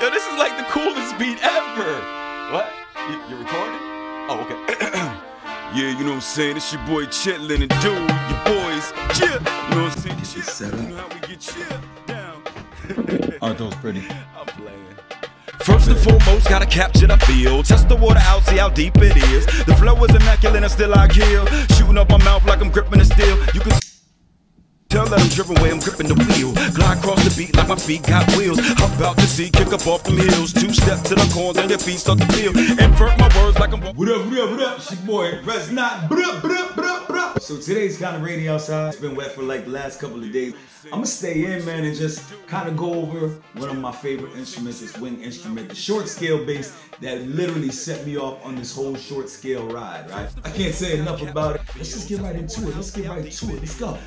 Yo, this is like the coolest beat ever. What? You, you recording? Oh, okay. Yeah, you know what I'm saying? It's your boy Chitlin and dude, your boys, chill. You know what I'm saying? Up. You know how we get chill down. Aren't those pretty? I'm playing. First and foremost, gotta capture the feel. Test the water out, see how deep it is. The flow is immaculate and still I kill. Shooting up my mouth like I'm gripping a steel. You can Tell that I'm driven way I'm gripping the wheel. Glide across the beat like my feet got wheels. Hop out the seat, kick up off them hills. Two step to the corners and your feet start to peel. Invert my words like I'm. What up, what up, what up? It's your boy, Reznoc. What up, what up, what up, what up? So today's kind of rainy outside. It's been wet for like the last couple of days. I'm gonna stay in, man, and just kind of go over one of my favorite instruments, this wing instrument, the short scale bass that literally set me off on this whole short scale ride, right? I can't say enough about it. Let's just get right into it. Let's get right to it. Let's go.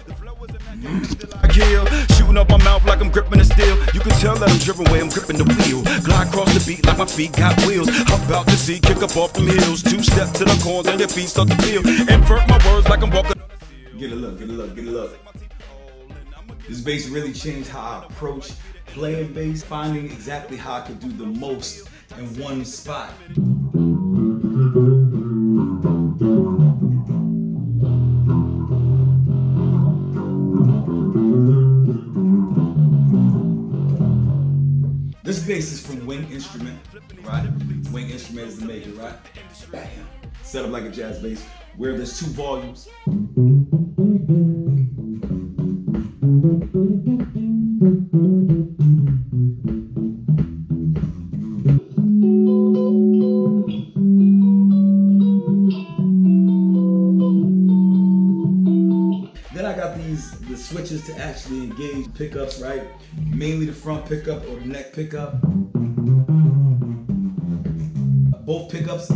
I kill. Shooting up my mouth like I'm gripping a steel. You can tell that I'm driven way I'm gripping the wheel. Glide across the beat like my feet got wheels. Hop out the seat, kick up off them hills. Two step to the corners and your feet start to peel. Invert my words like I'm walking. Get a look, get a look, get a look. This bass really changed how I approach playing bass, finding exactly how I could do the most in one spot. This bass is from Wing Instrument, right? Wing Instrument is the maker, right? Bam. Set up like a jazz bass, where there's two volumes. These the switches to actually engage pickups, right? Mainly the front pickup or the neck pickup. Both pickups.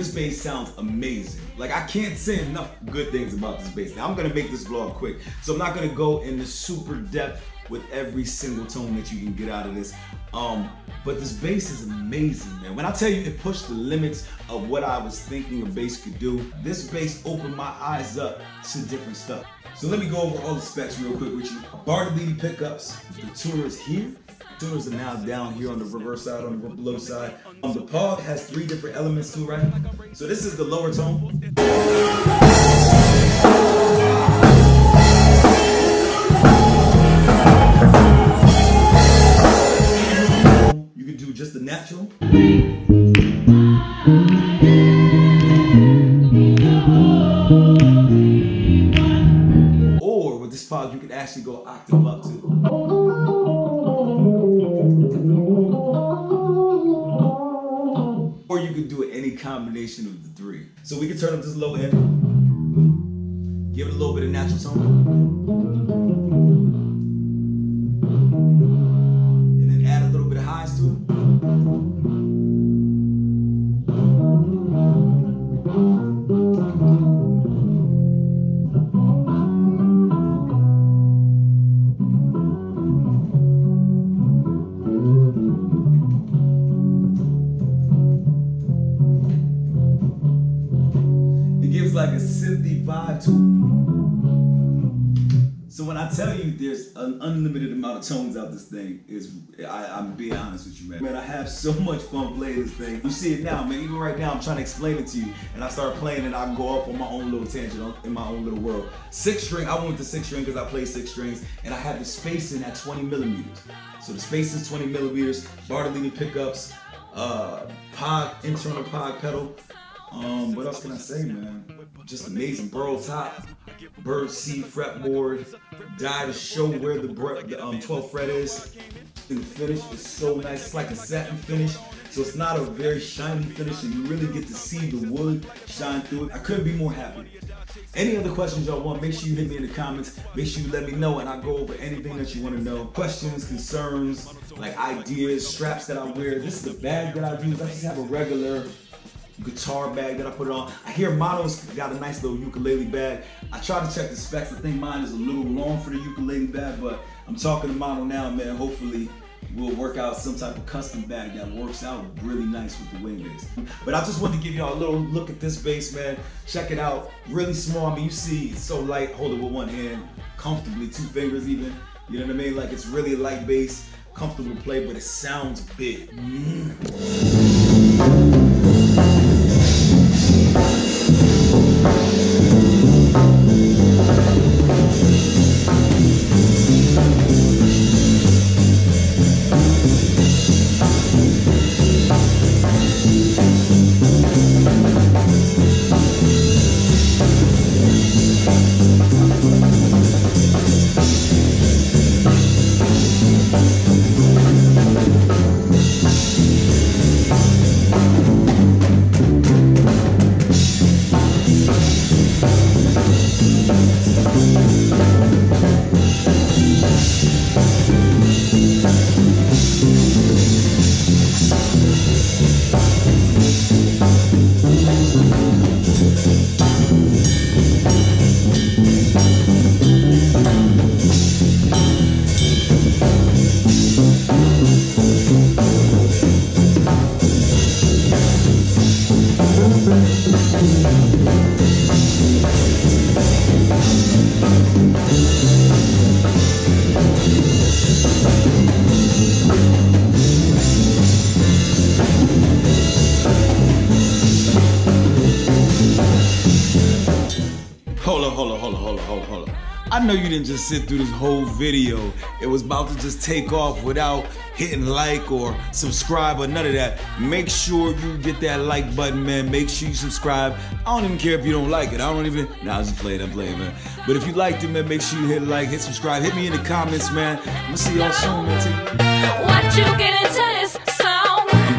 This bass sounds amazing. Like I can't say enough good things about this bass. Now I'm gonna make this vlog quick, so I'm not gonna go into super depth with every single tone that you can get out of this. Um, but this bass is amazing, man. When I tell you it pushed the limits of what I was thinking a bass could do, this bass opened my eyes up to different stuff. So let me go over all the specs real quick with you. Bartolini pickups, the tuner is here. Tuners are now down here on the reverse side, on the low side. Um, the Pog has three different elements too, right? So this is the lower tone. Or with this Pog, you can actually go octave up too. Or you could do any combination of the three. So we can turn up this low end, give it a little bit of natural tone, vibe to. So when I tell you there's an unlimited amount of tones out this thing, is I, I'm being honest with you, man. Man, I have so much fun playing this thing. You see it now, man. Even right now, I'm trying to explain it to you, and I start playing it. I go off on my own little tangent in my own little world. Six string. I went to six string because I play six strings, and I have the spacing at 20 millimeters. So the space is 20 millimeters. Bartolini pickups, uh, pod internal pod pedal. Um, what else can I say, man? Just amazing. Burl top, bird seed fretboard, die to show where the, bre- the um, 12th fret is. And the finish is so nice. It's like a satin finish. So it's not a very shiny finish, and you really get to see the wood shine through it. I couldn't be more happy. Any other questions y'all want, make sure you hit me in the comments. Make sure you let me know, and I'll go over anything that you want to know. Questions, concerns, like ideas, straps that I wear. This is the bag that I use. I just have a regular guitar bag that I put it on. I hear Mono's got a nice little ukulele bag. I tried to check the specs. I think mine is a little long for the ukulele bag, but I'm talking to Mono now, man. Hopefully we'll work out some type of custom bag that works out really nice with the wing bass. But I just wanted to give y'all a little look at this bass, man. Check it out. Really small. I mean, you see, it's so light. Hold it with one hand, comfortably, two fingers even. You know what I mean? Like it's really light bass, comfortable to play, but it sounds big. Hold know you didn't just sit through this whole video. It was about to just take off without hitting like or subscribe or none of that. Make sure you get that like button, man. Make sure you subscribe. I don't even care if you don't like it. I don't even. Nah, I'm just playing. I'm playing, man. But if you liked it, man, make sure you hit like, hit subscribe, hit me in the comments, man. I'm gonna see y'all soon, man. What you get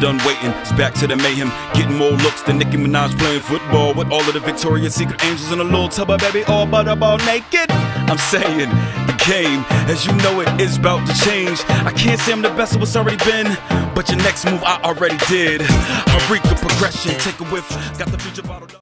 done waiting, it's back to the mayhem. Getting more looks than Nicki Minaj playing football with all of the Victoria's Secret angels in a little tub of baby, all but about naked. I'm saying the game, as you know it, is about to change. I can't say I'm the best of what's already been, but your next move I already did. I reek the progression, take a whiff, got the future bottled up.